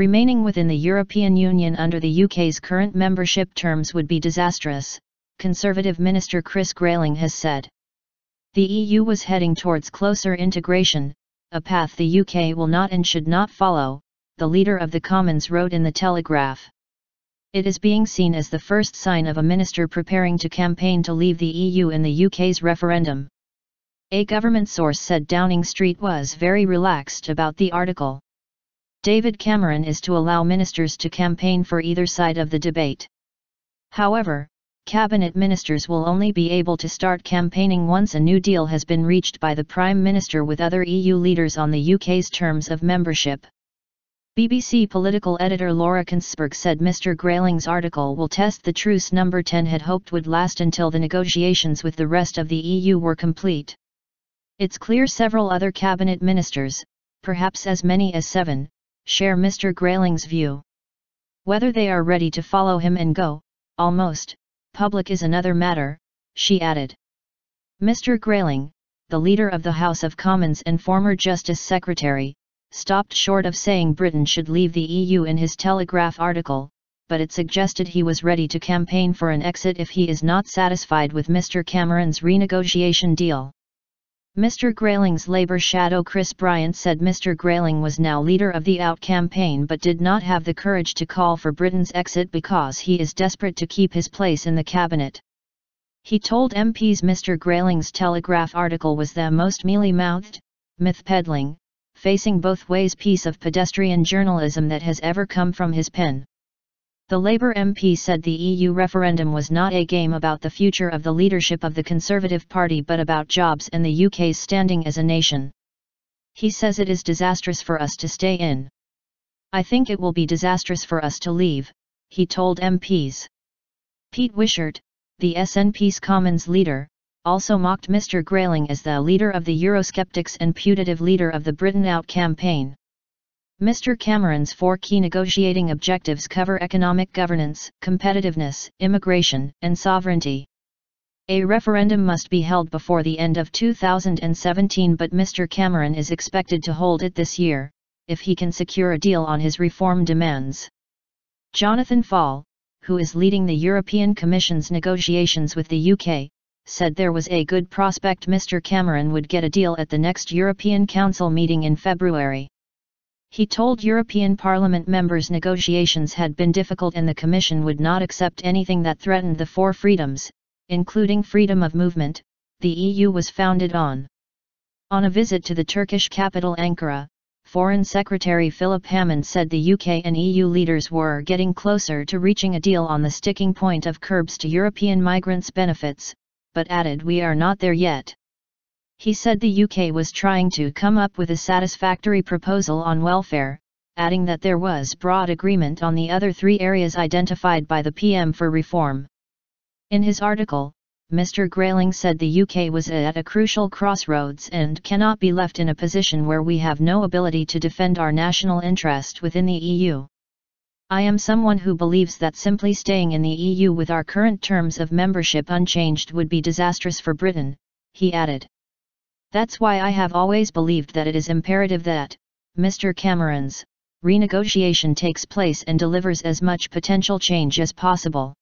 Remaining within the European Union under the UK's current membership terms would be disastrous, Conservative Minister Chris Grayling has said. The EU was heading towards closer integration, a path the UK will not and should not follow, the leader of the Commons wrote in the Telegraph. It is being seen as the first sign of a minister preparing to campaign to leave the EU in the UK's referendum. A government source said Downing Street was very relaxed about the article. David Cameron is to allow ministers to campaign for either side of the debate. However, cabinet ministers will only be able to start campaigning once a new deal has been reached by the Prime Minister with other EU leaders on the UK's terms of membership. BBC political editor Laura Kuenssberg said Mr Grayling's article will test the truce number 10 had hoped would last until the negotiations with the rest of the EU were complete. It's clear several other cabinet ministers, perhaps as many as seven, share Mr Grayling's view. Whether they are ready to follow him and go, almost, public is another matter, she added. Mr Grayling, the leader of the House of Commons and former Justice Secretary, stopped short of saying Britain should leave the EU in his Telegraph article, but it suggested he was ready to campaign for an exit if he is not satisfied with Mr Cameron's renegotiation deal. Mr Grayling's Labour shadow Chris Bryant said Mr Grayling was now leader of the Out campaign but did not have the courage to call for Britain's exit because he is desperate to keep his place in the cabinet. He told MPs Mr Grayling's Telegraph article was the most mealy-mouthed, myth-peddling, facing both ways piece of pedestrian journalism that has ever come from his pen. The Labour MP said the EU referendum was not a game about the future of the leadership of the Conservative Party but about jobs and the UK's standing as a nation. He says it is disastrous for us to stay in. I think it will be disastrous for us to leave, he told MPs. Pete Wishart, the SNP's Commons leader, also mocked Mr Grayling as the leader of the Eurosceptics and putative leader of the Britain Out campaign. Mr Cameron's four key negotiating objectives cover economic governance, competitiveness, immigration, and sovereignty. A referendum must be held before the end of 2017 but Mr Cameron is expected to hold it this year, if he can secure a deal on his reform demands. Jonathan Faull, who is leading the European Commission's negotiations with the UK, said there was a good prospect Mr Cameron would get a deal at the next European Council meeting in February. He told European Parliament members negotiations had been difficult and the Commission would not accept anything that threatened the four freedoms, including freedom of movement, the EU was founded on. On a visit to the Turkish capital Ankara, Foreign Secretary Philip Hammond said the UK and EU leaders were getting closer to reaching a deal on the sticking point of curbs to European migrants' benefits, but added we are not there yet. He said the UK was trying to come up with a satisfactory proposal on welfare, adding that there was broad agreement on the other three areas identified by the PM for reform. In his article, Mr Grayling said the UK was at a crucial crossroads and cannot be left in a position where we have no ability to defend our national interest within the EU. I am someone who believes that simply staying in the EU with our current terms of membership unchanged would be disastrous for Britain, he added. That's why I have always believed that it is imperative that, Mr Cameron's, renegotiation takes place and delivers as much potential change as possible.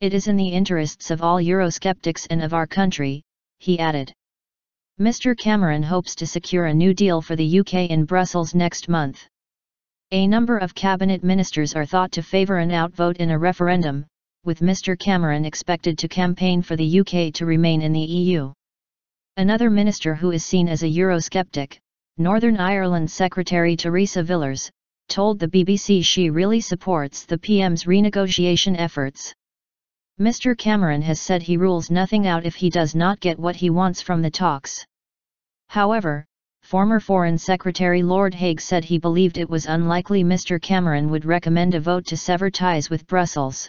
It is in the interests of all Eurosceptics and of our country, he added. Mr Cameron hopes to secure a new deal for the UK in Brussels next month. A number of cabinet ministers are thought to favour an outvote in a referendum, with Mr Cameron expected to campaign for the UK to remain in the EU. Another minister who is seen as a Eurosceptic, Northern Ireland Secretary Theresa Villiers, told the BBC she really supports the PM's renegotiation efforts. Mr Cameron has said he rules nothing out if he does not get what he wants from the talks. However, former Foreign Secretary Lord Hague said he believed it was unlikely Mr Cameron would recommend a vote to sever ties with Brussels.